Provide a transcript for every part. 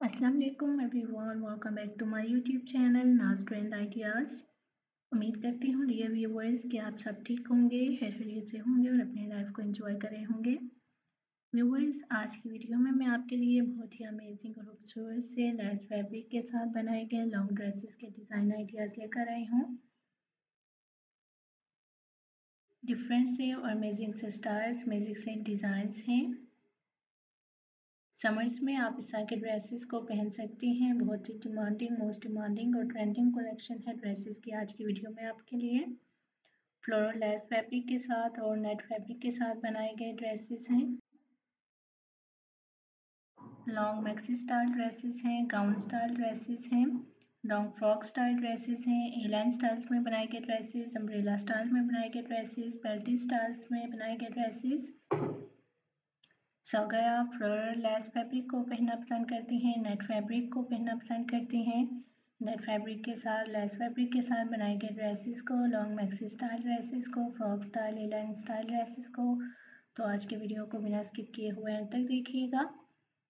वालेकुम everyone welcome back to my YouTube channel Naaz trend ideas उम्मीद करती हूँ डियर व्यूवर्स कि आप सब ठीक होंगे खैरियत से होंगे और अपनी लाइफ को एंजॉय करे होंगे। व्यूवर्स आज की वीडियो में मैं आपके लिए बहुत ही अमेजिंग और खूबसूरत से लेस फैब्रिक के साथ बनाए गए लॉन्ग ड्रेसेस के डिज़ाइन आइडियाज़ लेकर आई हूँ। डिफरेंट से और अमेजिंग से स्टाइल्स अमेजिंग से डिज़ाइंस हैं। समर्स में आप इस तरह के ड्रेसेस को पहन सकती हैं। बहुत ही डिमांडिंग मोस्ट डिमांडिंग और ट्रेंडिंग कलेक्शन है ड्रेसेस की आज की वीडियो में आपके लिए। फ्लोरल लेस फैब्रिक के साथ और नेट फैब्रिक के साथ बनाए गए ड्रेसेस हैं। लॉन्ग मैक्सी स्टाइल ड्रेसेस हैं गाउन स्टाइल ड्रेसेस हैं लॉन्ग फ्रॉक स्टाइल ड्रेसेस हैं एलाइन स्टाइल्स में बनाए गए ड्रेसेस अम्ब्रेला स्टाइल में बनाए गए ड्रेसेस बेल्टी स्टाइल्स में बनाए गए ड्रेसेस सो अगर आप फ्लोरल लेस फैब्रिक को पहनना पसंद करती हैं नेट फैब्रिक को पहनना पसंद करती हैं नेट फैब्रिक के साथ लेस फैब्रिक के साथ बनाए गए ड्रेसेस को लॉन्ग मैक्सी स्टाइल ड्रेसेस को frock style A line style dresses को तो आज के वीडियो को बिना स्किप किए हुए एंड तक देखिएगा,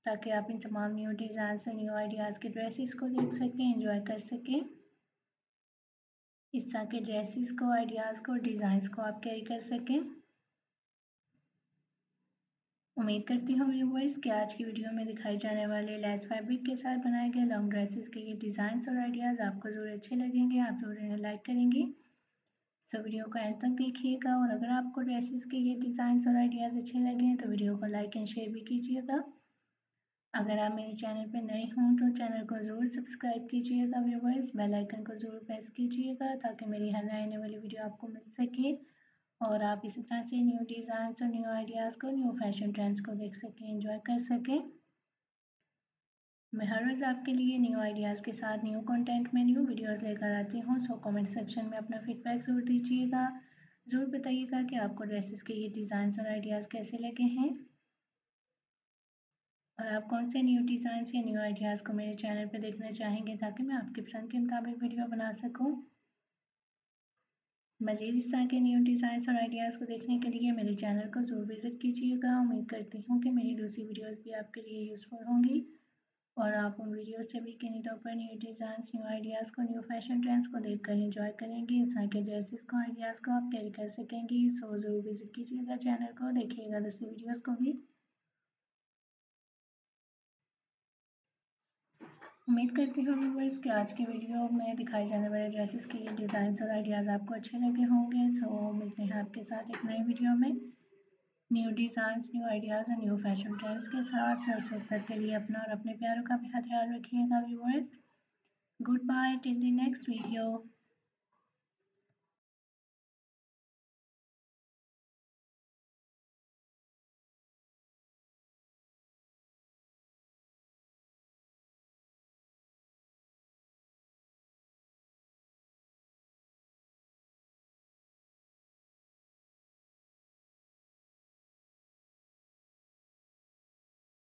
ताकि आप इन तमाम न्यू डिज़ाइन और न्यू आइडियाज़ के ड्रेसेस को देख सकें इंजॉय कर सकें। इस तरह के ड्रेसेस को आइडियाज़ को डिज़ाइंस को आप कैरी कर सकें। उम्मीद करती हूँ व्यूवर्स कि आज की वीडियो में दिखाई जाने वाले लेस फैब्रिक के साथ बनाए गए लॉन्ग ड्रेसेस के ये डिज़ाइंस और आइडियाज़ आपको ज़रूर अच्छे लगेंगे। आप ज़रूर इन्हें लाइक करेंगे। सो वीडियो को एंड तक देखिएगा और अगर आपको ड्रेसेस के ये डिज़ाइंस और आइडियाज़ अच्छे लगें तो वीडियो को लाइक एंड शेयर भी कीजिएगा। अगर आप मेरे चैनल पर नए हों तो चैनल को ज़रूर सब्सक्राइब कीजिएगा व्यूवर्स बेलाइकन को ज़रूर प्रेस कीजिएगा ताकि मेरी हर आने वाली वीडियो आपको मिल सके। और आप इसी तरह से न्यू डिज़ाइन और न्यू आइडियाज़ को न्यू फ़ैशन ट्रेंड्स को देख सकें एंजॉय कर सकें। मैं हर रोज़ आपके लिए न्यू आइडियाज़ के साथ न्यू कंटेंट में न्यू वीडियोस लेकर आती हूँ सो कमेंट सेक्शन में अपना फीडबैक ज़रूर दीजिएगा। ज़रूर बताइएगा कि आपको ड्रेसेस के ये डिज़ाइन और आइडियाज़ कैसे लगे हैं। और आप कौन से न्यू डिज़ाइंस या न्यू आइडियाज़ को मेरे चैनल पर देखना चाहेंगे, ताकि मैं आपकी पसंद के मुताबिक वीडियो बना सकूँ। मज़ीद इस तरह के न्यू डिज़ाइन और आइडियाज़ को देखने के लिए मेरे चैनल को ज़रूर विज़िट कीजिएगा। उम्मीद करती हूँ कि मेरी दूसरी वीडियोस भी आपके लिए यूज़फुल होंगी। और आप उन वीडियो से भी किन्हीं तौर पर न्यू डिज़ाइन न्यू आइडियाज़ को न्यू फ़ैशन ट्रेंड्स को देख कर इंजॉय करेंगी। इस तरह के ड्रेसेस को आइडियाज़ को आप कैरी कर सकेंगी। सो ज़रूर विज़िट कीजिएगा चैनल को। देखिएगा दूसरी वीडियोज़ को भी। उम्मीद करती हूँ व्यूवर्स कि आज की वीडियो में दिखाए जाने वाले ड्रेसेस के ये डिज़ाइन और आइडियाज़ आपको अच्छे लगे होंगे। सो मिलते हैं आपके साथ एक नई वीडियो में। न्यू डिज़ाइंस न्यू आइडियाज़ और न्यू फ़ैशन ट्रेंड्स के साथ। उस वक्त तक के लिए अपना और अपने प्यारों का भी ख्याल रखिएगा viewers good bye till the next video